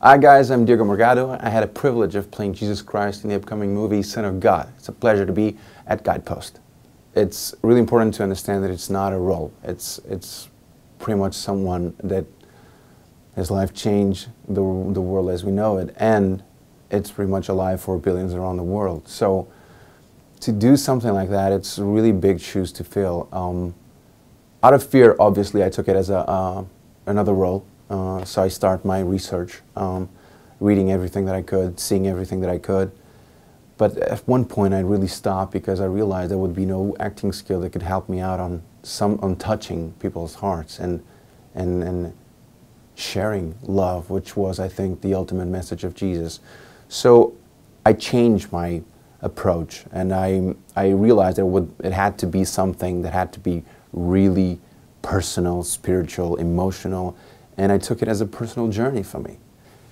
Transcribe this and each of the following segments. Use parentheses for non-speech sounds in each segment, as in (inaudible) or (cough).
Hi guys, I'm Diogo Morgado. I had a privilege of playing Jesus Christ in the upcoming movie Son of God. It's a pleasure to be at Guidepost. It's really important to understand that it's not a role. It's, it's pretty much someone that has life changed the, the world as we know it, and it's pretty much alive for billions around the world. So to do something like that, it's a really big shoes to fill. Um, out of fear, obviously, I took it as a, uh, another role uh, so I start my research, um, reading everything that I could, seeing everything that I could. But at one point I really stopped because I realized there would be no acting skill that could help me out on some on touching people's hearts and and and sharing love, which was I think the ultimate message of Jesus. So I changed my approach and I I realized it would it had to be something that had to be really personal, spiritual, emotional and I took it as a personal journey for me.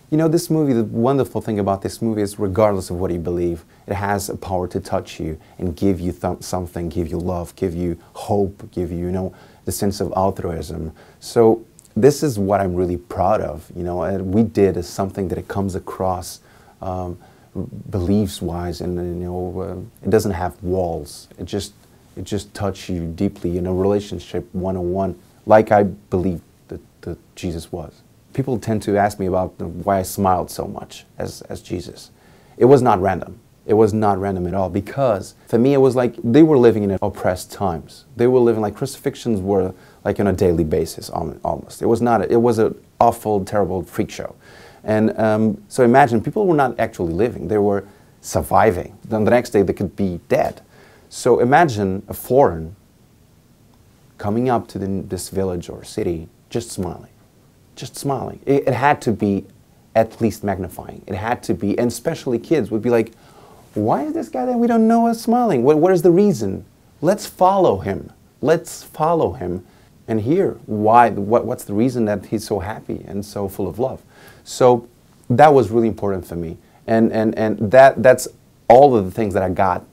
You know, this movie, the wonderful thing about this movie is regardless of what you believe, it has a power to touch you and give you something, give you love, give you hope, give you, you know, the sense of altruism. So this is what I'm really proud of, you know, and we did is something that it comes across um, beliefs-wise and, you know, uh, it doesn't have walls. It just, it just touches you deeply in a relationship one-on-one, like I believe that Jesus was. People tend to ask me about why I smiled so much as, as Jesus. It was not random. It was not random at all because for me it was like they were living in oppressed times. They were living like crucifixions were like on a daily basis almost. It was not. A, it was an awful, terrible freak show, and um, so imagine people were not actually living. They were surviving. Then the next day they could be dead. So imagine a foreign coming up to the, this village or city just smiling, just smiling. It, it, had to be at least magnifying. It had to be, and especially kids would be like, why is this guy that we don't know is smiling? what, what is the reason? Let's follow him. Let's follow him and hear why, what, what's the reason that he's so happy and so full of love. So that was really important for me. And, and, and that, that's all of the things that I got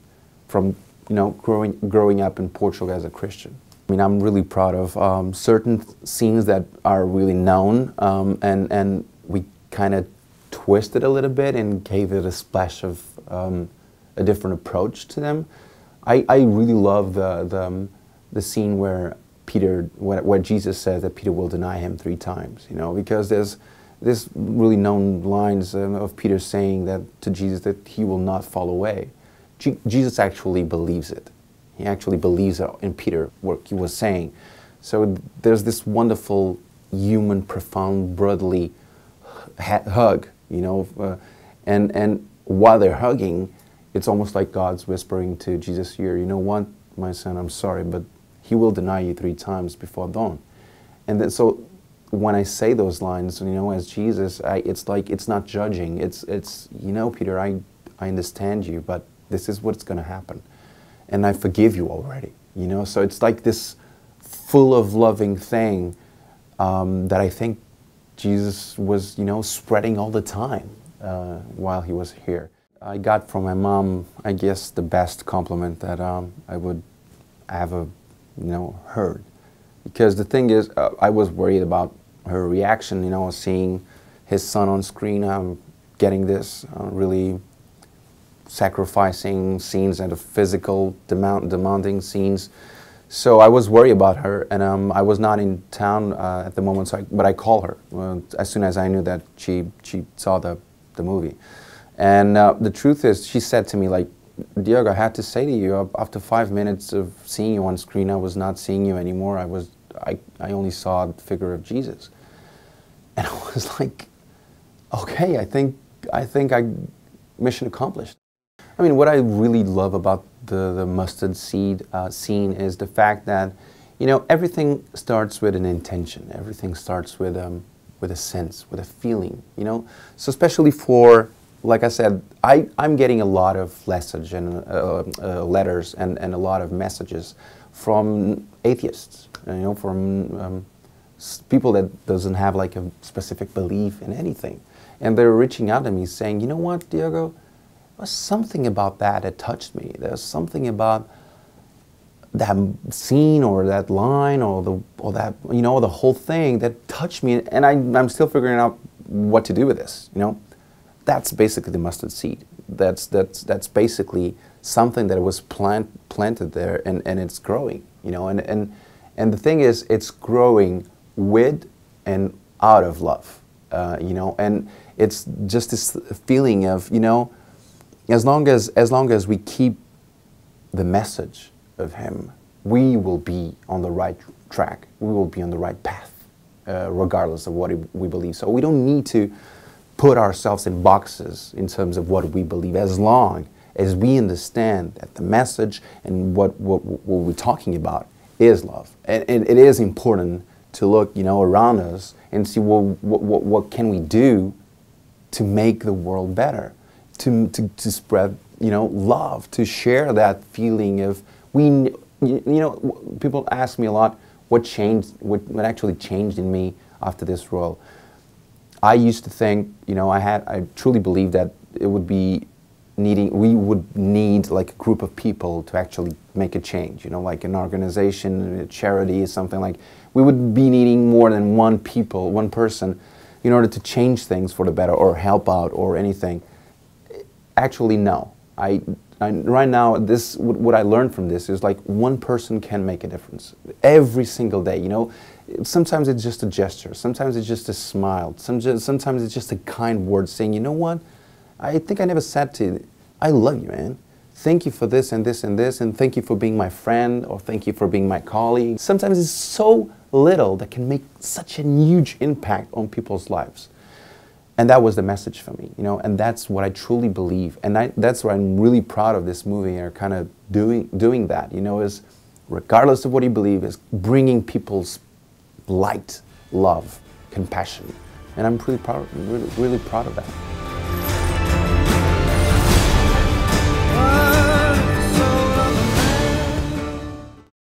from you know, growing, growing up in Portugal as a Christian. I mean, I'm really proud of um, certain scenes that are really known, um, and and we kind of twisted a little bit and gave it a splash of um, a different approach to them. I, I really love the the, um, the scene where Peter, where, where, Jesus says that Peter will deny him three times. You know, because there's this really known lines um, of Peter saying that to Jesus that he will not fall away. G Jesus actually believes it. He actually believes in Peter, what he was saying. So there's this wonderful human, profound, brotherly hug, you know, uh, and, and while they're hugging, it's almost like God's whispering to Jesus here, you know what, my son, I'm sorry, but he will deny you three times before dawn. And then, so when I say those lines, you know, as Jesus, I, it's like, it's not judging. It's, it's, you know, Peter, I, I understand you, but this is what's going to happen and I forgive you already. You know, so it's like this full of loving thing um, that I think Jesus was, you know, spreading all the time uh, while he was here. I got from my mom, I guess, the best compliment that um, I would ever, you know, heard. Because the thing is, uh, I was worried about her reaction, you know, seeing his son on screen, um, getting this uh, really sacrificing scenes and physical demand, demanding scenes. So I was worried about her, and um, I was not in town uh, at the moment. So I, but I called her uh, as soon as I knew that she she saw the the movie. And uh, the truth is, she said to me like, Diogo, I had to say to you, after five minutes of seeing you on screen, I was not seeing you anymore. I was I I only saw the figure of Jesus, and (laughs) I was like, okay, I think I think I mission accomplished. I mean, what I really love about the, the mustard seed uh, scene is the fact that, you know, everything starts with an intention. Everything starts with, um, with a sense, with a feeling, you know? So especially for, like I said, I, I'm getting a lot of message and uh, uh, letters and, and a lot of messages from atheists, you know, from um, people that doesn't have like a specific belief in anything. And they're reaching out to me saying, you know what, Diogo, was something about that that touched me. There's something about that scene or that line or the or that you know the whole thing that touched me, and I, I'm still figuring out what to do with this, you know? That's basically the mustard seed. That's, that's, that's basically something that was plant, planted there and, and it's growing, you know? And, and, and the thing is, it's growing with and out of love, uh, you know? And it's just this feeling of, you know, as long as, as long as we keep the message of Him, we will be on the right track. We will be on the right path, uh, regardless of what we believe. So we don't need to put ourselves in boxes in terms of what we believe, as long as we understand that the message and what, what, what we're talking about is love. And, and, it is important to look, you know, around us and see what, what, what can we do to make the world better, to, to, to spread, you know, love, to share that feeling of we, you know, people ask me a lot, what changed, what, what actually changed in me after this role. I used to think, you know, I had, I truly believed that it would be needing, we would need like a group of people to actually make a change, you know, like an organization, a charity, something like, we would be needing more than one people, one person, in order to change things for the better or help out or anything. Actually, no. I, I, right now, this what I learned from this is like one person can make a difference every single day. You know, sometimes it's just a gesture, sometimes it's just a smile, sometimes it's just a kind word saying, you know what, I think I never said to you, I love you, man. Thank you for this and this and this, and thank you for being my friend, or thank you for being my colleague. Sometimes it's so little that can make such a huge impact on people's lives. And that was the message for me, you know, and that's what I truly believe. And I, that's why I'm really proud of this movie and kind of doing, doing that, you know, is regardless of what you believe, is bringing people's light, love, compassion. And I'm really proud, really, really proud of that.